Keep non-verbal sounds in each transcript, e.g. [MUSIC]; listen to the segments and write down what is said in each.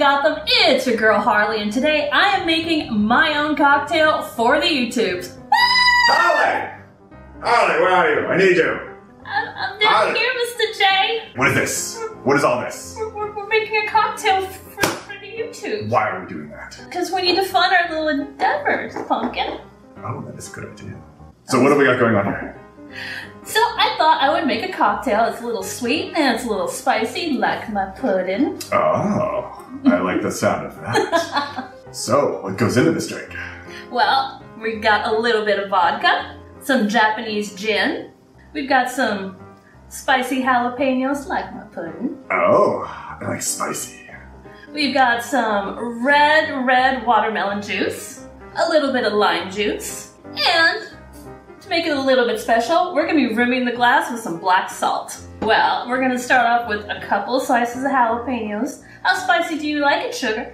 Gotham? It's your girl Harley, and today I am making my own cocktail for the YouTubes. Harley! Harley, where are you? I need you. I'm, I'm down Harley. here, Mr. J. What is this? What is all this? We're, we're, we're making a cocktail for, for the YouTube. Why are we doing that? Because we need to fund our little endeavors, Pumpkin. Oh, that is a good idea. So what do we got going on here? So I thought I would make a cocktail. It's a little sweet and it's a little spicy, like my pudding. Oh, I like the sound of that. [LAUGHS] so, what goes into this drink? Well, we've got a little bit of vodka, some Japanese gin. We've got some spicy jalapenos, like my pudding. Oh, I like spicy. We've got some red, red watermelon juice, a little bit of lime juice, and make it a little bit special, we're gonna be rimming the glass with some black salt. Well, we're gonna start off with a couple slices of jalapenos. How spicy do you like it, sugar?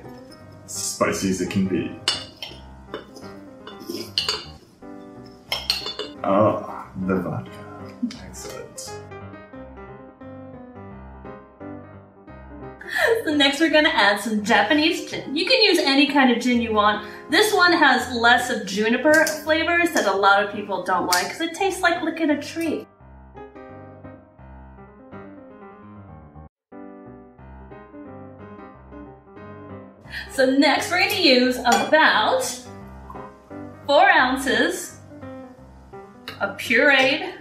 Spicy as it can be. Oh, the vodka. Excellent. Next we're gonna add some Japanese gin. You can use any kind of gin you want. This one has less of juniper flavors that a lot of people don't like because it tastes like licking a tree. So next we're gonna use about four ounces of pureed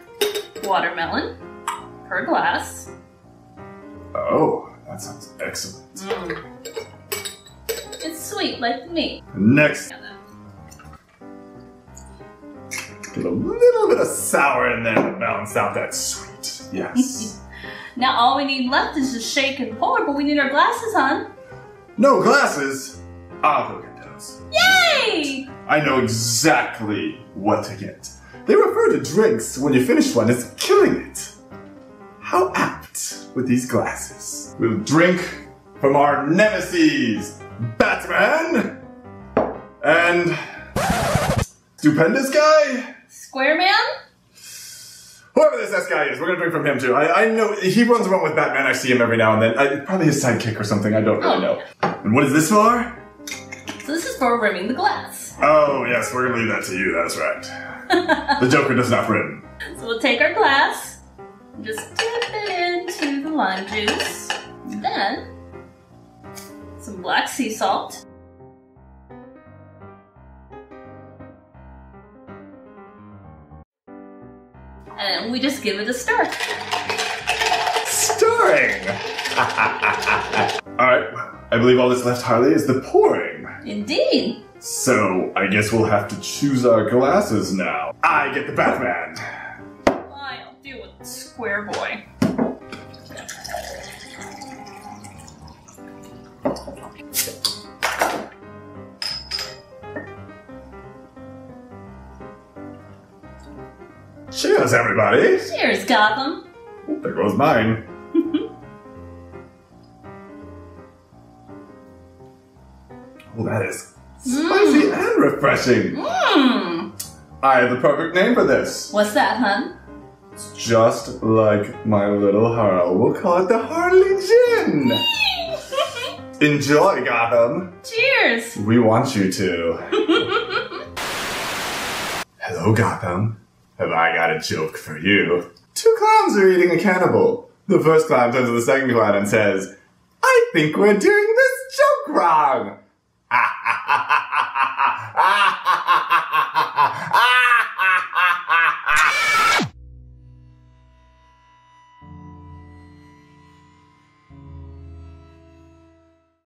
watermelon per glass. Oh, that sounds excellent. Mm. It's sweet like me. Next, get a little bit of sour in there to balance out that sweet. Yes. [LAUGHS] Now all we need left is just shake and pour, but we need our glasses on. no glasses. I'll go get those. Yay! I know exactly what to get. They refer to drinks when you finish one as killing it. How apt with these glasses. We'll drink from our nemesis, Batman, and stupendous guy. Square man? Whoever this S guy is, we're gonna drink from him too. I, I know he runs around with Batman. I see him every now and then. I, probably his sidekick or something. I don't really Oh. know. And what is this for? So this is for rimming the glass. Oh yes, we're gonna leave that to you. That's right. [LAUGHS] The Joker does not rim. So we'll take our glass, and just dip it into the lime juice, then some black sea salt, and we just give it a stir. Stirring. [LAUGHS] all right. I believe all that's left, Harley, is the pouring. Indeed. So I guess we'll have to choose our glasses now. I get the Batman. I'll deal with the square boy. Cheers, everybody. Cheers, Gotham. There goes mine. [LAUGHS] oh, that is spicy mm. and refreshing. Mmm. I have the perfect name for this. What's that, hun? It's just like my little Harl. We'll call it the Harley Ginn. [LAUGHS] Enjoy, Gotham. Cheers. We want you to. [LAUGHS] Hello, Gotham. Have I got a joke for you? Two clowns are eating a cannibal. The first clown turns to the second clown and says, I think we're doing this joke wrong. [LAUGHS]